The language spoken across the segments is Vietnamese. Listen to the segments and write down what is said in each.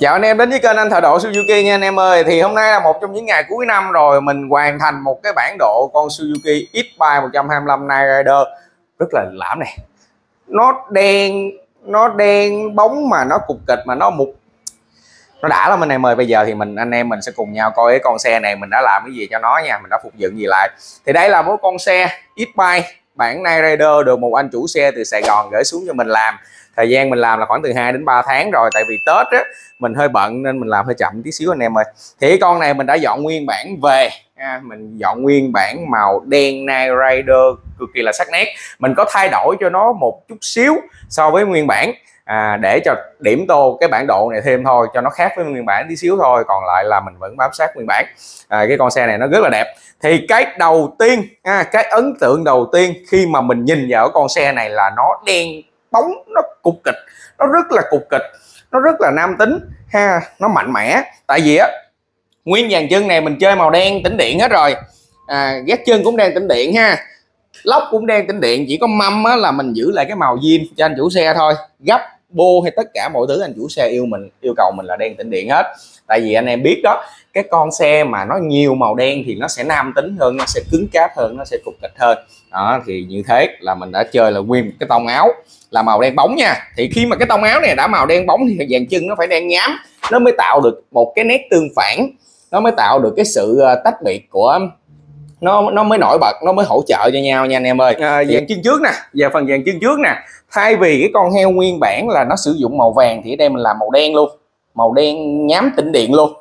Chào anh em đến với kênh anh thợ độ Suzuki nha anh em ơi. Thì hôm nay là một trong những ngày cuối năm rồi, Mình hoàn thành một cái bản độ con Suzuki X-Bike 125 Night Rider. Rất là lãm này. Nó đen Nó đen bóng mà nó cục kịch mà nó mục. Nó đã lắm anh em ơi. Bây giờ thì mình, anh em mình sẽ cùng nhau coi cái con xe này mình đã làm cái gì cho nó nha. Mình đã phục dựng gì lại. Thì đây là một con xe X-Bike bản Night Rider được một anh chủ xe từ Sài Gòn gửi xuống cho mình làm. Thời gian mình làm là khoảng từ 2 đến 3 tháng rồi tại vì Tết á mình hơi bận nên mình làm hơi chậm tí xíu anh em ơi. Thì con này mình đã dọn nguyên bản về. À, mình dọn nguyên bản màu đen Night Rider cực kỳ là sắc nét. Mình có thay đổi cho nó một chút xíu so với nguyên bản à, để cho điểm tô cái bản độ này thêm thôi cho nó khác với nguyên bản tí xíu thôi còn lại là mình vẫn bám sát nguyên bản. À, cái con xe này nó rất là đẹp. Thì cái đầu tiên à, cái ấn tượng đầu tiên khi mà mình nhìn vào con xe này là nó đen bóng nó cục kịch nó rất là cục kịch nó rất là nam tính ha nó mạnh mẽ. Tại vì á nguyên dàn chân này mình chơi màu đen tĩnh điện hết rồi. À, ghét chân cũng đen tĩnh điện ha lóc cũng đen tĩnh điện chỉ có mâm á, là mình giữ lại cái màu diêm cho anh chủ xe thôi. Gấp bô hay tất cả mọi thứ, anh chủ xe yêu mình, yêu cầu mình là đen tĩnh điện hết. Tại vì anh em biết đó, cái con xe mà nó nhiều màu đen thì nó sẽ nam tính hơn, nó sẽ cứng cáp hơn, nó sẽ cục kịch hơn. Đó, thì như thế là mình đã chơi là nguyên cái tông áo là màu đen bóng nha. Thì khi mà cái tông áo này đã màu đen bóng thì dàn chân nó phải đen nhám, nó mới tạo được một cái nét tương phản, nó mới tạo được cái sự ờ, tách biệt của nó nó mới nổi bật nó mới hỗ trợ cho nhau nha anh em ơi. À, dàn chân trước nè về phần dàn chân trước nè. Thay vì cái con heo nguyên bản là nó sử dụng màu vàng thì ở đây mình làm màu đen luôn. Màu đen nhám tĩnh điện luôn.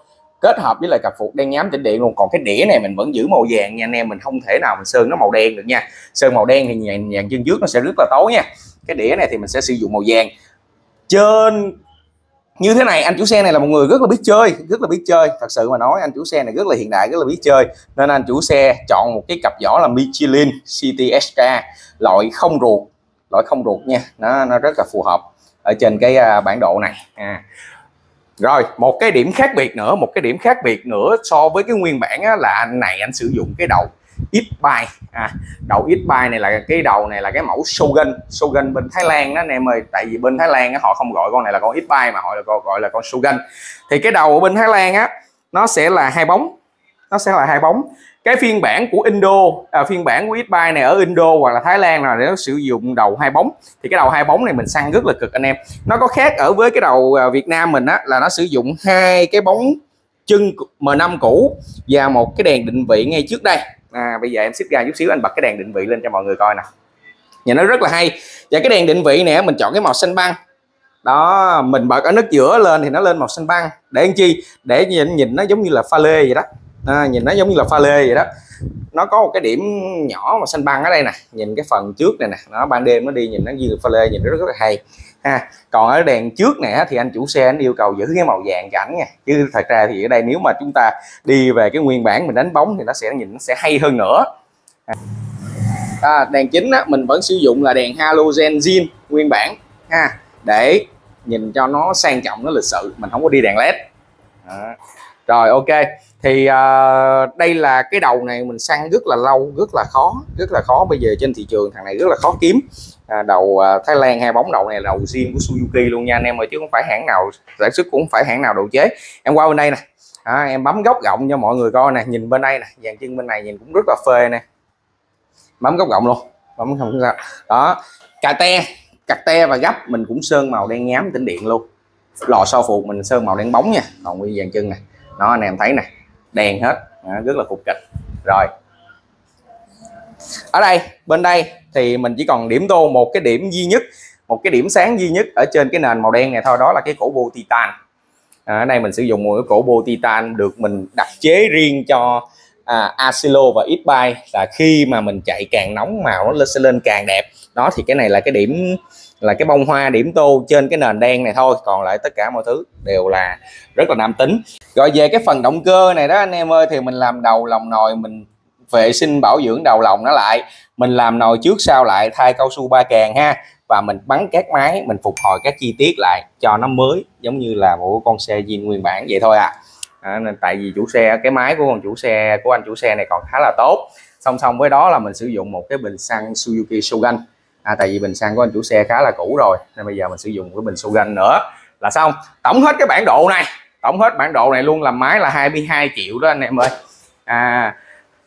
Kết hợp với lại cặp phục đen nhám tĩnh điện luôn. Còn cái đĩa này mình vẫn giữ màu vàng nha anh em mình không thể nào mình sơn nó màu đen được nha. Sơn màu đen thì dàn, dàn chân trước nó sẽ rất là tối nha. Cái đĩa này thì mình sẽ sử dụng màu vàng. Trên như thế này anh chủ xe này là một người rất là biết chơi rất là biết chơi. Thật sự mà nói anh chủ xe này rất là hiện đại rất là biết chơi. Nên anh chủ xe chọn một cái cặp giỏ là Michelin City Extra. Loại không ruột loại không ruột nha. Nó nó rất là phù hợp ở trên cái à, bản độ này. À. rồi một cái điểm khác biệt nữa một cái điểm khác biệt nữa so với cái nguyên bản á, là anh này anh sử dụng cái đầu ít bài. À, đầu ít bài này là cái đầu này là cái mẫu Shogun. Shogun bên Thái Lan đó anh em ơi. Tại vì bên Thái Lan á, họ không gọi con này là con ít bài mà họ là gọi, gọi là con Shogun. Thì cái đầu ở bên Thái Lan á nó sẽ là hai bóng. Nó sẽ là hai bóng. Cái phiên bản của Indo à, phiên bản của Xbuy này ở Indo hoặc là Thái Lan là để nó sử dụng đầu hai bóng. Thì cái đầu hai bóng này mình săn rất là cực anh em. Nó có khác ở với cái đầu à, Việt Nam mình á là nó sử dụng hai cái bóng chân M5 cũ và một cái đèn định vị ngay trước đây à, bây giờ em xích ra chút xíu anh bật cái đèn định vị lên cho mọi người coi nè. Nhìn nó rất là hay. Và cái đèn định vị nè mình chọn cái màu xanh băng. Đó mình bật ở nước giữa lên thì nó lên màu xanh băng. Để anh chi? Để nhìn nhìn nó giống như là pha lê vậy đó. À, nhìn nó giống như là pha lê vậy đó. Nó có một cái điểm nhỏ mà xanh băng ở đây nè. Nhìn cái phần trước này nè. Nó ban đêm nó đi nhìn nó như pha lê nhìn nó rất, rất là hay ha. Còn ở đèn trước này thì anh chủ xe anh yêu cầu giữ cái màu vàng cho ảnh nha. Chứ thật ra thì ở đây nếu mà chúng ta đi về cái nguyên bản mình đánh bóng thì nó sẽ nhìn nó sẽ hay hơn nữa. À, đèn chính á, mình vẫn sử dụng là đèn halogen zin nguyên bản ha để nhìn cho nó sang trọng nó lịch sự mình không có đi đèn led. À. rồi ok thì uh, đây là cái đầu này mình săn rất là lâu rất là khó rất là khó. Bây giờ trên thị trường thằng này rất là khó kiếm. À, đầu uh, Thái Lan hai bóng đầu này là đầu riêng của Suzuki luôn nha anh em ơi chứ không phải hãng nào sản xuất cũng không phải hãng nào độ chế. Em qua bên đây nè. À, em bấm góc rộng cho mọi người coi nè nhìn bên đây nè. Dàn chân bên này nhìn cũng rất là phê nè. Bấm góc rộng luôn. Bấm không sao đó. Cà te. Cà te và gấp mình cũng sơn màu đen nhám tĩnh điện luôn. Lò xo phụ mình sơn màu đen bóng nha. Còn nguyên dàn chân này. Nó anh em thấy nè đèn hết. À, rất là cục kịch. Rồi. Ở đây bên đây thì mình chỉ còn điểm tô một cái điểm duy nhất một cái điểm sáng duy nhất ở trên cái nền màu đen này thôi đó là cái cổ bô titan. À, ở đây mình sử dụng một cái cổ bô titan được mình đặt chế riêng cho à, Asilo và Itbuy là khi mà mình chạy càng nóng màu nó sẽ lên càng đẹp. Đó thì cái này là cái điểm là cái bông hoa điểm tô trên cái nền đen này thôi. Còn lại tất cả mọi thứ đều là rất là nam tính. Rồi về cái phần động cơ này đó anh em ơi thì mình làm đầu lòng nồi mình vệ sinh bảo dưỡng đầu lòng nó lại. Mình làm nồi trước sau lại thay cao su ba càng ha. Và mình bắn các máy mình phục hồi các chi tiết lại cho nó mới giống như là một con xe zin nguyên bản vậy thôi à à nên tại vì chủ xe cái máy của con chủ xe của anh chủ xe này còn khá là tốt. Song song với đó là mình sử dụng một cái bình xăng Suzuki Shogun. À, tại vì bình xăng của anh chủ xe khá là cũ rồi nên bây giờ mình sử dụng cái bình Shogun nữa. Là xong tổng hết cái bản độ này. Tổng hết bản độ này luôn làm máy là 22 triệu đó anh em ơi. À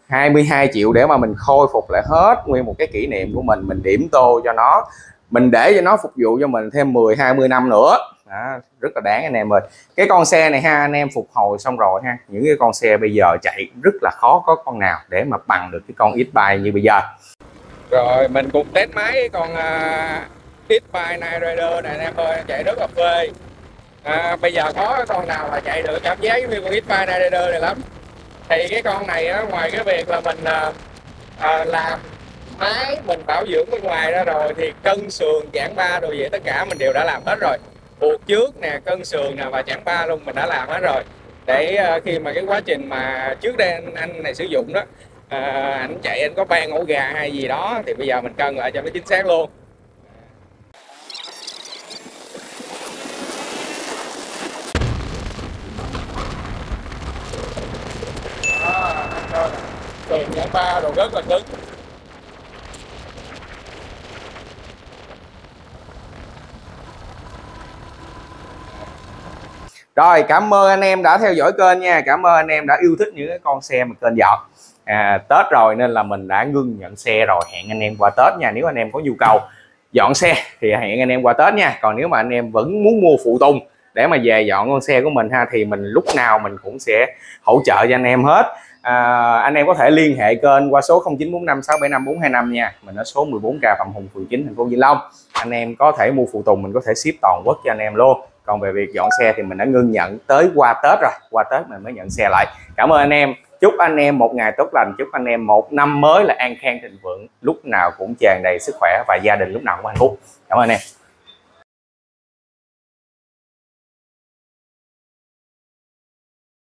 22 triệu để mà mình khôi phục lại hết nguyên một cái kỷ niệm của mình mình điểm tô cho nó mình để cho nó phục vụ cho mình thêm 10 20 năm nữa đó, rất là đáng anh em ơi. Cái con xe này ha anh em phục hồi xong rồi ha những cái con xe bây giờ chạy rất là khó có con nào để mà bằng được cái con X-Bike như bây giờ. Rồi mình cùng test máy con uh, X-Bike Night Rider này anh em ơi chạy rất là phê. À, bây giờ có con nào là chạy được cảm giác như con X-Bike Night Rider này lắm. Thì cái con này á, ngoài cái việc là mình uh, uh, làm máy mình bảo dưỡng bên ngoài ra rồi thì cân sườn giảng ba đồ vậy tất cả mình đều đã làm hết rồi buộc trước nè cân sườn nè và giãn ba luôn mình đã làm hết rồi. Để uh, khi mà cái quá trình mà trước đây anh, anh này sử dụng đó ờ, uh, anh chạy anh có ban ổ gà hay gì đó thì bây giờ mình cân lại cho nó chính xác luôn. Đường giãn ba đồ rất là cứng. Rồi cảm ơn anh em đã theo dõi kênh nha. Cảm ơn anh em đã yêu thích những cái con xe mà kênh dọn à, tết rồi nên là mình đã ngưng nhận xe rồi. Hẹn anh em qua tết nha. Nếu anh em có nhu cầu dọn xe thì hẹn anh em qua tết nha. Còn nếu mà anh em vẫn muốn mua phụ tùng để mà về dọn con xe của mình ha thì mình lúc nào mình cũng sẽ hỗ trợ cho anh em hết. À, anh em có thể liên hệ kênh qua số 0945675425 nha. Mình ở số 14K Phạm Hùng phường 9 thành phố Vĩnh Long. Anh em có thể mua phụ tùng mình có thể ship toàn quốc cho anh em luôn còn về việc dọn xe thì mình đã ngưng nhận tới qua Tết rồi, qua Tết mình mới nhận xe lại. Cảm ơn anh em. Chúc anh em một ngày tốt lành, chúc anh em một năm mới là an khang thịnh vượng, lúc nào cũng tràn đầy sức khỏe và gia đình lúc nào cũng hạnh phúc. Cảm ơn anh em.